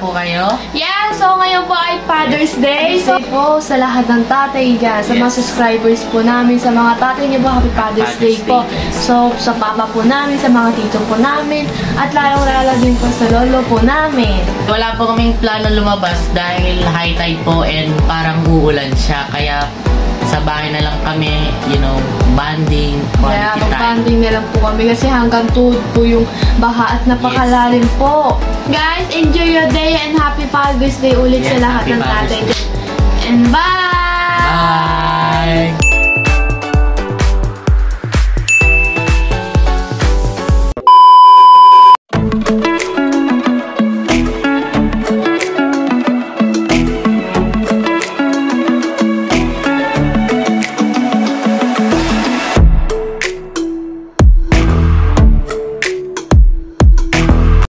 po kayo. Yeah, so ngayon po ay Father's Day. So po sa lahat ng tatay dyan, sa mga Yes. subscribers po namin, sa mga tatay niyo po, Happy Father's, Father's Day, Day po. po. So sa papa po namin, sa mga tito po namin, at lalong-lalo din po sa lolo po namin. Wala po kaming plano lumabas dahil high tide po and parang uulan siya. Kaya sa bahay na lang kami, you know, banding, Kaya quality time. Mag-banding na lang po kami kasi hanggang tuhod po yung baha at napakalalim po. Guys, enjoy your day and Happy Father's Day ulit sa Yes, lahat Happy ng tatay. And bye!